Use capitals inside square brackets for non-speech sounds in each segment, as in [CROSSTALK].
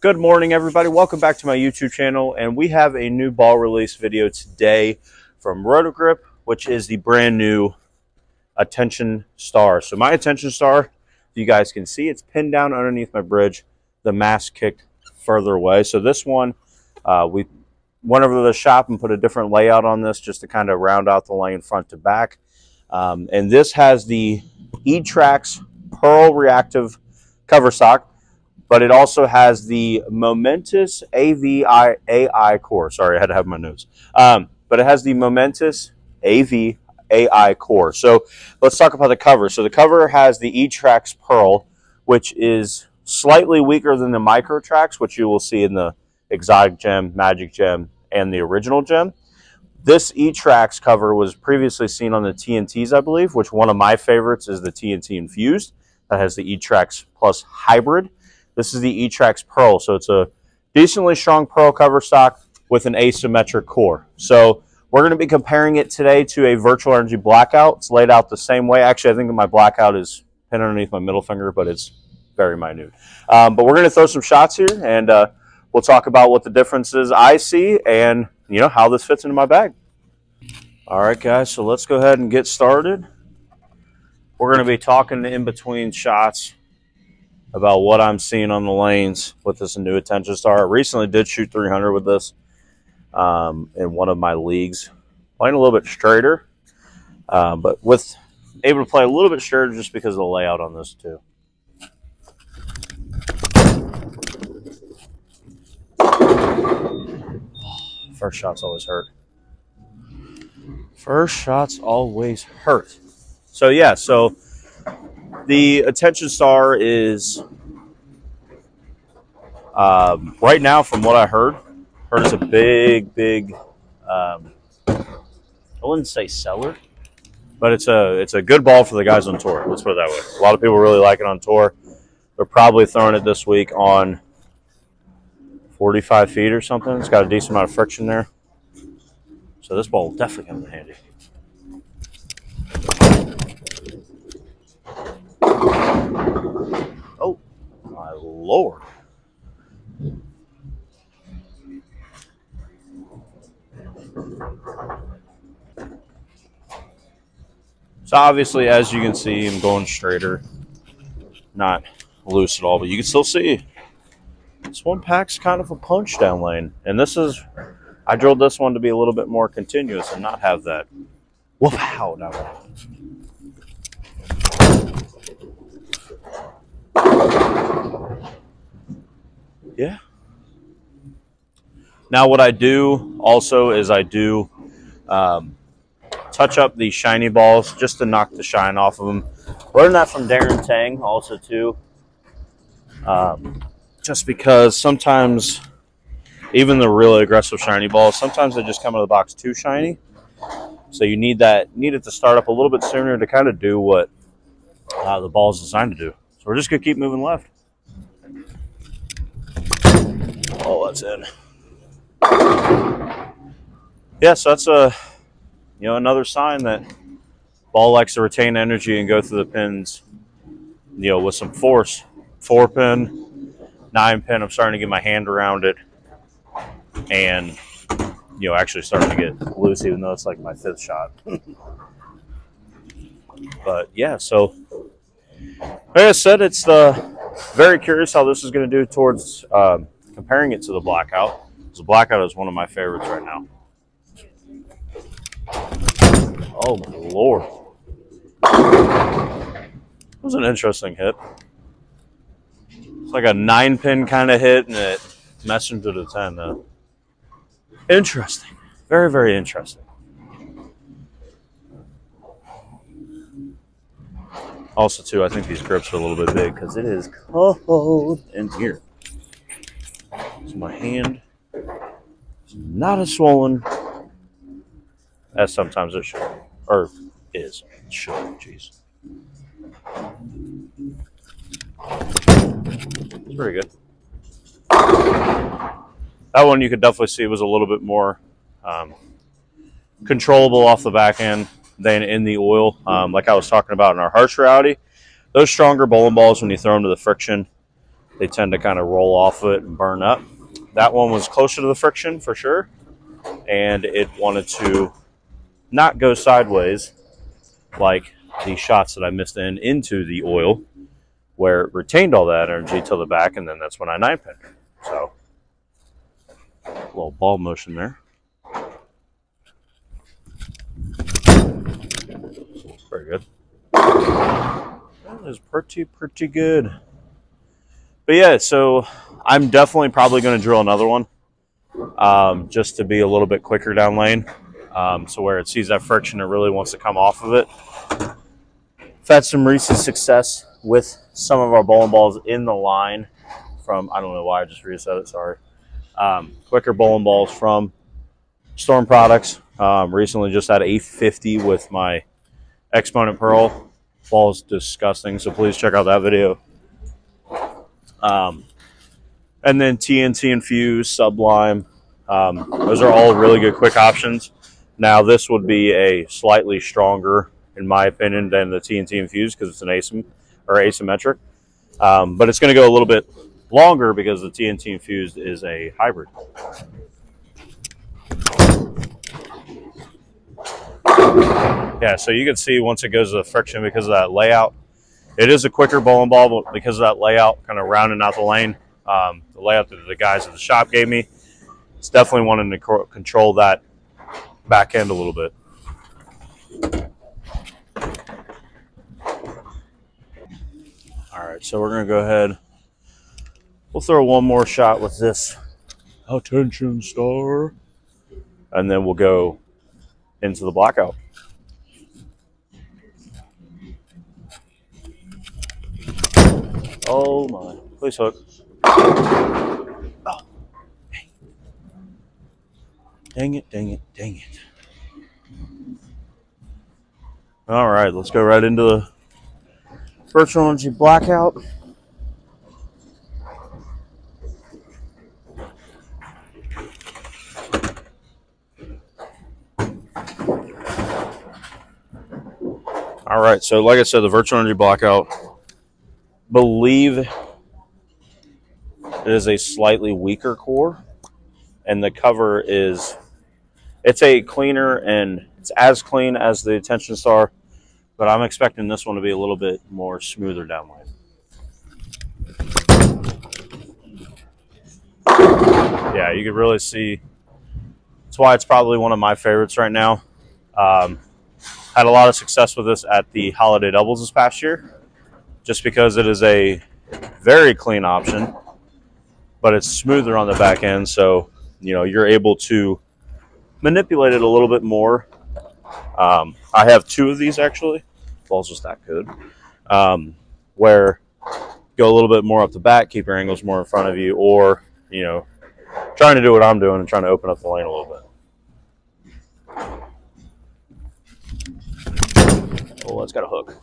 Good morning, everybody. Welcome back to my YouTube channel, and we have a new ball release video today from Roto Grip, which is the brand new Attention Star. So my Attention Star, you guys can see, it's pinned down underneath my bridge, the mass kicked further away. So this one, uh, we went over to the shop and put a different layout on this just to kind of round out the lane front to back. Um, and this has the E-Trax Pearl Reactive cover stock but it also has the Momentous AVI AI core. Sorry, I had to have my notes. Um, but it has the Momentous AV AI core. So let's talk about the cover. So the cover has the E-Trax Pearl, which is slightly weaker than the Micro Trax, which you will see in the Exotic Gem, Magic Gem, and the original gem. This E-Trax cover was previously seen on the TNTs, I believe, which one of my favorites is the TNT Infused. That has the E-Trax Plus Hybrid. This is the E-Trax Pearl, so it's a decently strong Pearl cover stock with an asymmetric core. So we're going to be comparing it today to a Virtual Energy Blackout. It's laid out the same way. Actually, I think my Blackout is pinned underneath my middle finger, but it's very minute. Um, but we're going to throw some shots here, and uh, we'll talk about what the differences I see and you know how this fits into my bag. All right, guys, so let's go ahead and get started. We're going to be talking in between shots about what I'm seeing on the lanes with this new attention star. I recently did shoot 300 with this um, in one of my leagues, playing a little bit straighter, uh, but with able to play a little bit straighter just because of the layout on this too. First shots always hurt. First shots always hurt. So yeah, so the attention star is um, right now, from what I heard, heard it's a big, big. Um, I wouldn't say seller, but it's a it's a good ball for the guys on tour. Let's put it that way. A lot of people really like it on tour. They're probably throwing it this week on 45 feet or something. It's got a decent amount of friction there. So this ball will definitely come in handy. Oh, my lord. So obviously, as you can see, I'm going straighter, not loose at all, but you can still see this one packs kind of a punch down lane. And this is, I drilled this one to be a little bit more continuous and not have that whoop out Yeah. Now what I do also is I do um, touch up these shiny balls just to knock the shine off of them. Learned that from Darren Tang also too. Um, just because sometimes even the really aggressive shiny balls, sometimes they just come out of the box too shiny. So you need that need it to start up a little bit sooner to kind of do what uh, the ball is designed to do. So we're just gonna keep moving left. That's in. Yeah, so that's a you know another sign that ball likes to retain energy and go through the pins, you know, with some force. Four pin, nine pin. I'm starting to get my hand around it, and you know, actually starting to get loose, even though it's like my fifth shot. [LAUGHS] but yeah, so like I said, it's uh, very curious how this is going to do towards um, comparing it to the blackout. The blackout is one of my favorites right now. Oh my lord. It was an interesting hit. It's like a nine pin kind of hit and it messed into the 10 though. Interesting. Very, very interesting. Also, too, I think these grips are a little bit big because it is cold in here. So my hand is not as swollen as sometimes it should, or is. Should, jeez. It's pretty good. That one you could definitely see was a little bit more um, controllable off the back end than in the oil. Um, like I was talking about in our harsh reality, those stronger bowling balls, when you throw them to the friction, they tend to kind of roll off it and burn up. That one was closer to the friction for sure, and it wanted to not go sideways like the shots that I missed in into the oil where it retained all that energy till the back, and then that's when I nine pin. So, a little ball motion there. Very good. That is pretty, pretty good. But yeah, so I'm definitely probably going to drill another one um, just to be a little bit quicker down lane. Um, so where it sees that friction, it really wants to come off of it. I've had some recent success with some of our bowling balls in the line from, I don't know why I just reset it, sorry. Um, quicker bowling balls from Storm Products. Um, recently just had a 50 with my Exponent Pearl. Ball's disgusting, so please check out that video. Um, and then TNT Infused, Sublime. Um, those are all really good quick options. Now this would be a slightly stronger, in my opinion, than the TNT Infused because it's an asymm or asymmetric. Um, but it's going to go a little bit longer because the TNT Infused is a hybrid. Yeah, so you can see once it goes to the friction because of that layout. It is a quicker bowling ball, but because of that layout, kind of rounding out the lane, um, the layout that the guys at the shop gave me, it's definitely wanting to control that back end a little bit. All right, so we're going to go ahead. We'll throw one more shot with this attention star, and then we'll go into the blackout. Oh my. Please hook. Oh. Dang it, dang it, dang it. All right, let's go right into the virtual energy blackout. All right, so like I said, the virtual energy blackout believe it is a slightly weaker core, and the cover is it's a cleaner and it's as clean as the Attention Star, but I'm expecting this one to be a little bit more smoother downlane. Yeah, you can really see. That's why it's probably one of my favorites right now. Um, had a lot of success with this at the holiday doubles this past year just because it is a very clean option, but it's smoother on the back end. So, you know, you're able to manipulate it a little bit more. Um, I have two of these actually. Ball's just that good. Um, where go a little bit more up the back, keep your angles more in front of you, or, you know, trying to do what I'm doing and trying to open up the lane a little bit. Oh, that's got a hook.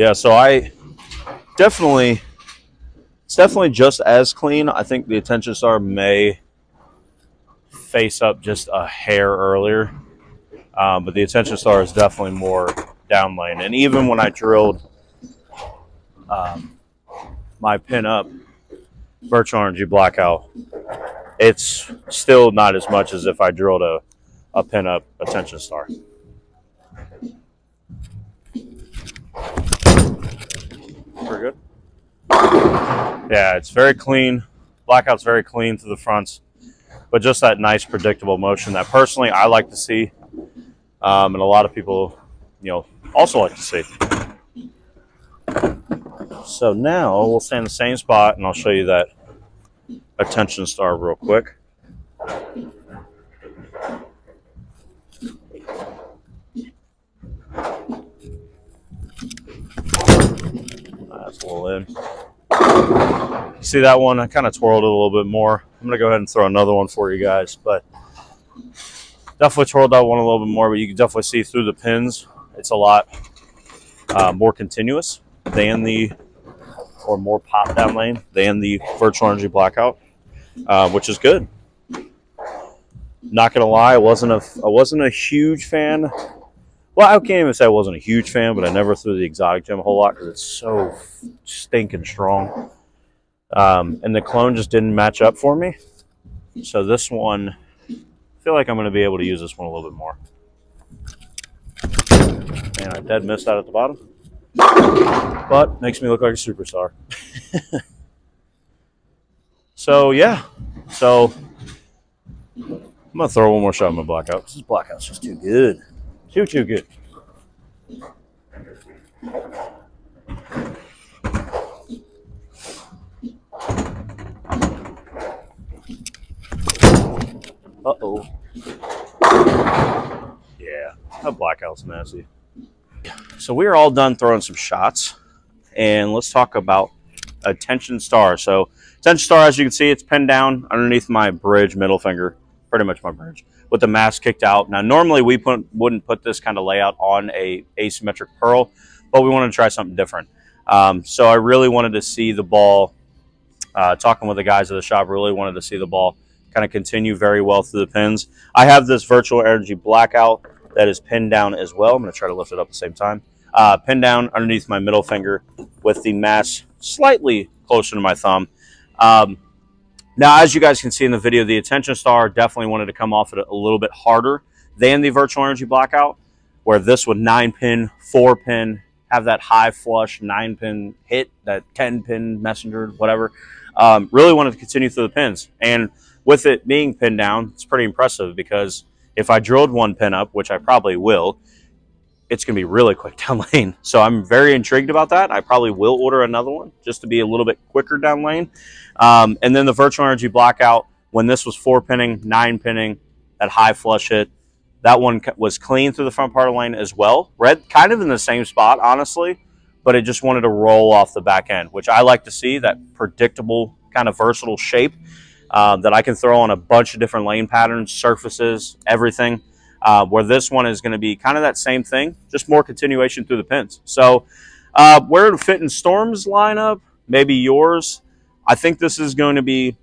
Yeah, so I definitely, it's definitely just as clean. I think the Attention Star may face up just a hair earlier, um, but the Attention Star is definitely more down lane. And even when I drilled um, my pin up Virtual Energy Blackout, it's still not as much as if I drilled a a pin-up attention star. Pretty good. Yeah, it's very clean. Blackout's very clean to the fronts, but just that nice predictable motion that personally I like to see, um, and a lot of people, you know, also like to see. So now we'll stay in the same spot, and I'll show you that attention star real quick. A little in. See that one? I kind of twirled it a little bit more. I'm going to go ahead and throw another one for you guys, but definitely twirled that one a little bit more, but you can definitely see through the pins. It's a lot uh, more continuous than the, or more pop down lane than the virtual energy blackout, uh, which is good. Not gonna lie, I wasn't a I wasn't a huge fan well, I can't even say I wasn't a huge fan, but I never threw the exotic gem a whole lot because it's so stinking strong. Um, and the clone just didn't match up for me. So this one, I feel like I'm going to be able to use this one a little bit more. And I dead missed out at the bottom. But makes me look like a superstar. [LAUGHS] so yeah. So I'm gonna throw one more shot in my blackout this blackout's just too good. Too too good. Uh-oh. Yeah, that blackout's nasty. So we are all done throwing some shots, and let's talk about attention star. So attention star, as you can see, it's pinned down underneath my bridge middle finger, pretty much my bridge, with the mass kicked out. Now, normally we put, wouldn't put this kind of layout on a asymmetric pearl, but we wanted to try something different. Um, so I really wanted to see the ball, uh, talking with the guys at the shop, really wanted to see the ball kind of continue very well through the pins. I have this virtual energy blackout that is pinned down as well. I'm going to try to lift it up at the same time. Uh, pinned down underneath my middle finger with the mass slightly closer to my thumb. Um, now, as you guys can see in the video, the Attention Star definitely wanted to come off it a little bit harder than the Virtual Energy Blackout, where this would 9-pin, 4-pin, have that high flush 9-pin hit, that 10-pin messenger, whatever. Um, really wanted to continue through the pins. And with it being pinned down, it's pretty impressive because if I drilled one pin up, which I probably will, it's going to be really quick down [LAUGHS] lane. So I'm very intrigued about that. I probably will order another one just to be a little bit quicker down lane. Um, and then the virtual energy blackout, when this was four pinning, nine pinning, that high flush hit, that one was clean through the front part of the lane as well. Red kind of in the same spot, honestly, but it just wanted to roll off the back end, which I like to see that predictable kind of versatile shape uh, that I can throw on a bunch of different lane patterns, surfaces, everything. Uh, where this one is going to be kind of that same thing, just more continuation through the pins. So uh, where to fit in Storm's lineup, maybe yours. I think this is going to be,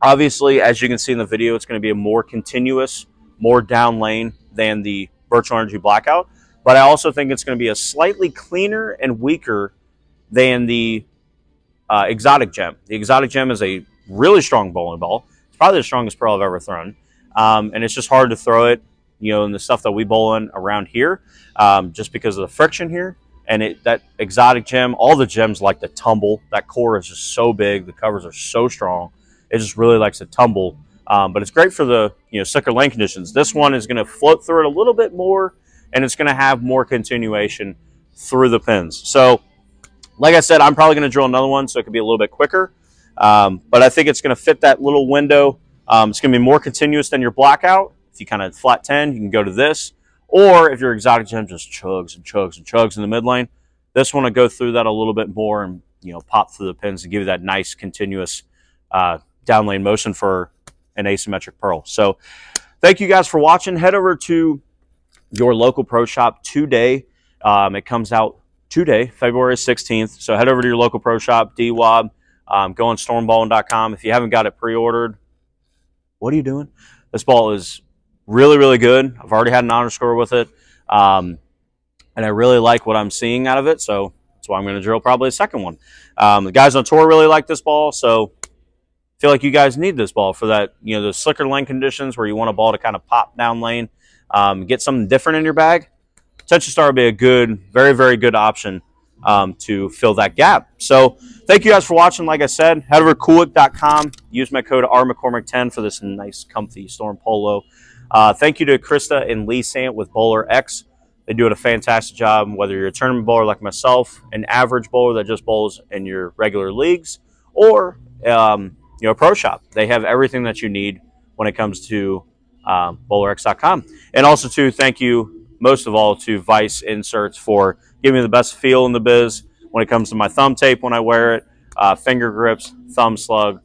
obviously, as you can see in the video, it's going to be a more continuous, more down lane than the Virtual Energy Blackout. But I also think it's going to be a slightly cleaner and weaker than the uh, Exotic Gem. The Exotic Gem is a really strong bowling ball. It's probably the strongest pearl I've ever thrown. Um, and it's just hard to throw it, you know, in the stuff that we bowl in around here, um, just because of the friction here. And it, that exotic gem, all the gems like to tumble. That core is just so big. The covers are so strong. It just really likes to tumble. Um, but it's great for the you know slicker lane conditions. This one is going to float through it a little bit more, and it's going to have more continuation through the pins. So, like I said, I'm probably going to drill another one so it could be a little bit quicker. Um, but I think it's going to fit that little window. Um, it's going to be more continuous than your blackout. If you kind of flat 10, you can go to this. Or if your exotic gem just chugs and chugs and chugs in the mid lane, this one will go through that a little bit more and you know pop through the pins and give you that nice continuous uh, down lane motion for an asymmetric pearl. So thank you guys for watching. Head over to your local pro shop today. Um, it comes out today, February 16th. So head over to your local pro shop, DWAB. Um, go on stormbowling.com. If you haven't got it pre-ordered, what are you doing? This ball is really, really good. I've already had an honor score with it. Um, and I really like what I'm seeing out of it. So that's why I'm going to drill probably a second one. Um, the guys on tour really like this ball. So I feel like you guys need this ball for that, you know, the slicker lane conditions where you want a ball to kind of pop down lane, um, get something different in your bag. Attention Star would be a good, very, very good option um, to fill that gap. So thank you guys for watching. Like I said, head over to coolwick.com. Use my code RMcCormick10 for this nice, comfy Storm Polo. Uh, thank you to Krista and Lee Sant with Bowler X. They do a fantastic job, whether you're a tournament bowler like myself, an average bowler that just bowls in your regular leagues, or um, you know, a pro shop. They have everything that you need when it comes to um, bowlerx.com. And also, too, thank you most of all to Vice Inserts for giving me the best feel in the biz when it comes to my thumb tape when I wear it, uh, finger grips, thumb slug.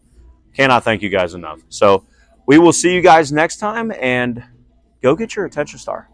Cannot thank you guys enough. So we will see you guys next time and go get your attention star.